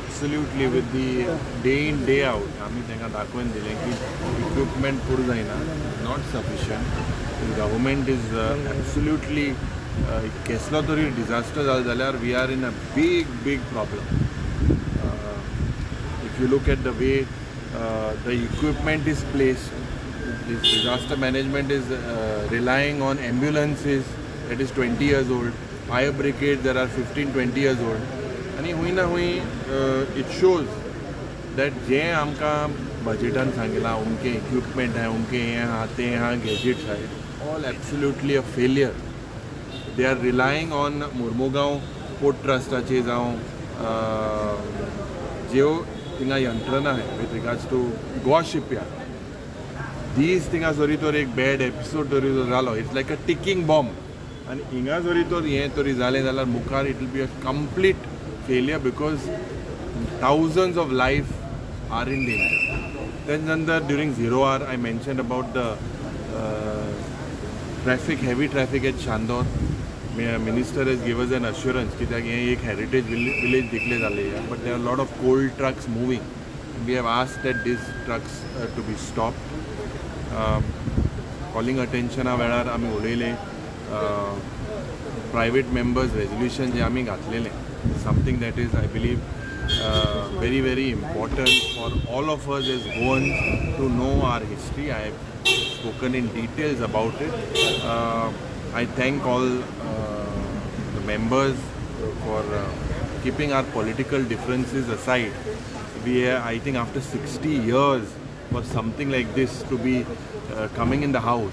Absolutely with the day in day out आमी तांकां दाखोवन दिलें की इक्विपमेंट पुरो जायना not sufficient government is absolutely कसलो तरी डिजास्टर जालो जाल्यार we are in a big big problem look at the way uh, the equipment is placed, this disaster management is uh, relying on ambulances that is 20 years old, fire brigade that are 15, 20 years old. आणि हूंय ना हूंय it shows that जें आमकां बजेटान सांगलां उमके equipment आहे, उमके हें आहा तें आहा गॅजेट्स आहे all absolutely a failure they are relying on Mormugao port ट्रस्टाचे जावं ज्यो थिंगा यंत्रणा आहे with regards to Goa shipyard these थिंगा जरी तर एक बॅड एपिसोड तरी जालो it's like a ticking bomb आनी हिंगा जरी तर हें तरी जालें जाल्यार मुखार it will be a complete failure because thousands of life are in danger. Then Nanda, during zero hour, I mentioned about the uh, traffic, heavy traffic at Chandor. Minister has given us an assurance that here एक heritage village declared but there are a lot of coal trucks moving. We have asked that these trucks uh, to be stopped. Um, calling attention वेळार आमी उलयले private members resolution जे आमी घातलेलें something that is, I believe, uh, very, very important for all of us as Goans to know our history. I have spoken in details about it. Uh, I thank all uh, the members for uh, keeping our political differences aside. We, I think after 60 years, for something like this to be uh, coming in the house.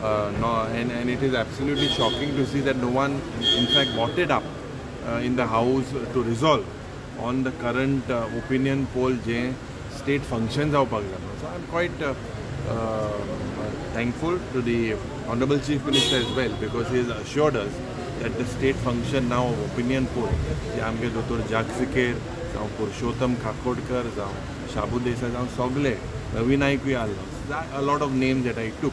Uh, no, and, and it is absolutely shocking to see that no one in fact bought it up. In the house to resolve on the current uh, opinion poll J state functions जावपाक लागलो so I'm quite uh, uh, thankful to the honorable chief minister as well because he has assured us that the state function now of opinion poll जे आमगे दोतोर जागसिकेर जावं पुरुषोत्तम काकोडकर जावं शाबू देसाय जावं सगळे रवी नायकूय आसलो a lot of names that I took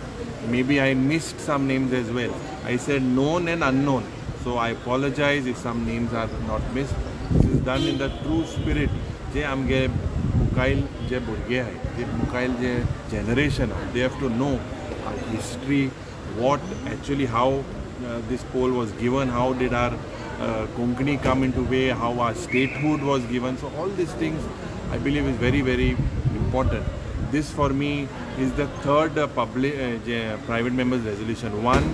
maybe I missed some names as well I said known and unknown so I apologize if some names are not missed this is done in the true spirit जे आमगे मुखायल जे भुरगे आहाय जे मुखायल जे generation आहा they have to know our history what actually how this poll was given how did our uh, konkani come into way how our statehood was given so all these things i believe is very very important this for me is the third uh, public uh, J private members resolution one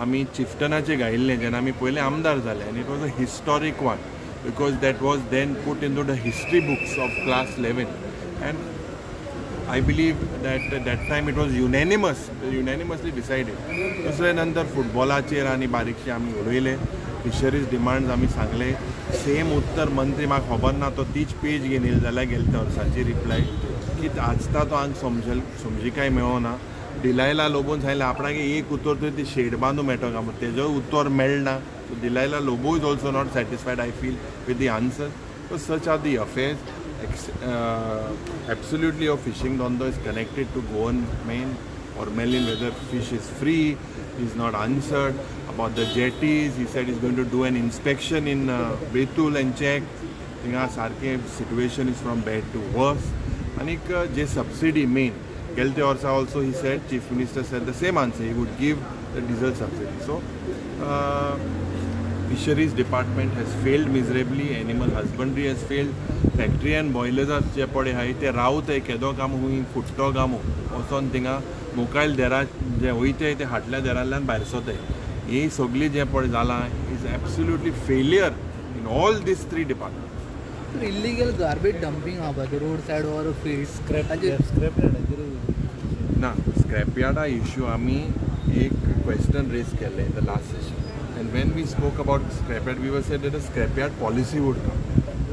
आमी चिफ्टनाचे गायिल्लें जेन्ना आमी पयले आमदार जाले आनी it was a historic one because that was then put in to the history books of class eleven and I believe that that time it was unanimous unanimously decided दुसरे नंतर फुटबॉलाचेर आनी बारीकशे आमी उलयले फिशरीज डिमांड्स आमी सांगले. Same उत्तर मंत्री म्हाका खबर ना तो तीच पेज घेवन येयली जाल्यार गेले त्या वर्साची रिप्लाय की आजता तो हांगा समजल समजिकाय मेळोना डिलायला लोबोन सांगले आपणा एक उत्तर तो ती शेड बांदू मेळटो काम तेजो उत्तर मेलना so Delilah Lobo is also not satisfied I feel with the answer so such are the affairs absolutely of fishing धंदो is connected to Goan men और mail in whether fish is free is not answered about the jetties he said is going to do an inspection in Betul and check thing सारे situation is from bad to worse आनी जे subsidy मेन Gelte Orsa also he said chief minister said the same answer he would give the diesel subsidy so uh, fisheries department has failed miserably animal husbandry has failed factory and boilers जे पडे आहाय ते रावताय केदो काम हुंय फुट्टो काम वचोन थिंगा मुखायल देरा जे वयताय ते हाटल्या देरांतल्यान भायर सोताय ही सगळी जे पळय जालां is absolutely failure in all these three department illegal garbage dumping हा पळय road side or field scrap scrap ना स्क्रॅप यार्डा इश्यू आमी एक क्वेश्चन रेज केले the last session and when we spoke about scrapyard we were said that a scrapyard policy would come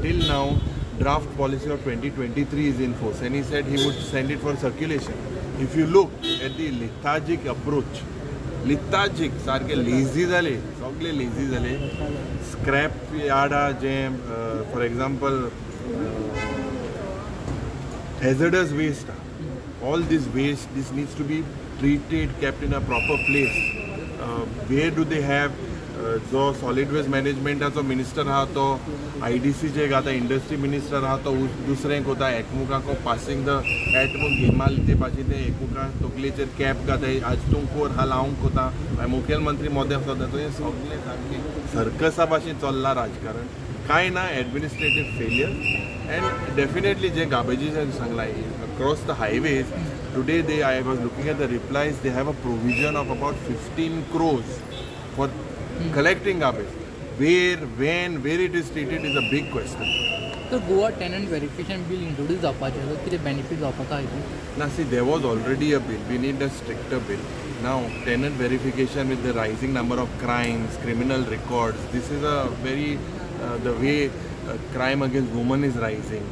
till now draft policy of 2023 is in force and he said he would send it for circulation if you look at the lethargic approach lethargic सारे lazy जाले सगले lazy जाले scrap यार्डा जे for example hazardous waste all these waste these needs to be treated kept in a proper place where do they have जो solid waste मॅनेजमेंटाचो minister आहा तो I D C जे आतां इंडस्ट्री मिनिस्टर आहा तो उ- दुसरें कोता एकमुखाको पासींग द एटमूक गेमाल ते भाशेन ते एकमुखा तकलेचेर कॅप घाताय आज तूं कोर हा लावंक कोता मुखेलमंत्री मोदी आसा तो सगळें सारकें सर्कसा भाशेन चल्लां राजकारण. कांय ना एडमिनिस्ट्रेटीव फेलियर अँड डेफिनेटली जे garbages Sangla across the highways today they I was looking at the replies they have a provision of about fifteen crores For collecting garbage. Where, when, where it is treated is a big question. तर Goa tenant verification bill introduce जावपाचें तर कितें benefit जावपाक हितून Now see, there was already a bill. We need a stricter bill. Now, tenant verification with the rising number of crimes, criminal records, this is a very, uh, the way uh, crime against women is rising.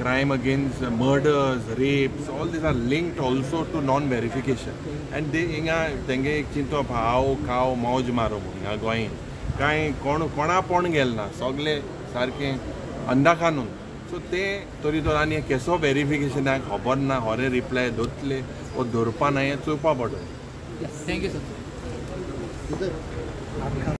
Crime against uh, murders, rapes, all these are linked also to non-verification. And they एक चिंतो भाव खाव मौज मारो म्हणून ह्या गोंयन कांय कोण कोणा पण गेल ना सगळे सारकें अंदा कानून सो ते तरी तर आनी केसो व्हेरिफिकेशनाक खबर ना होरे रिप्लाय दोतले वो धरपा ना हें चोवपा पडटा थँक्यू सर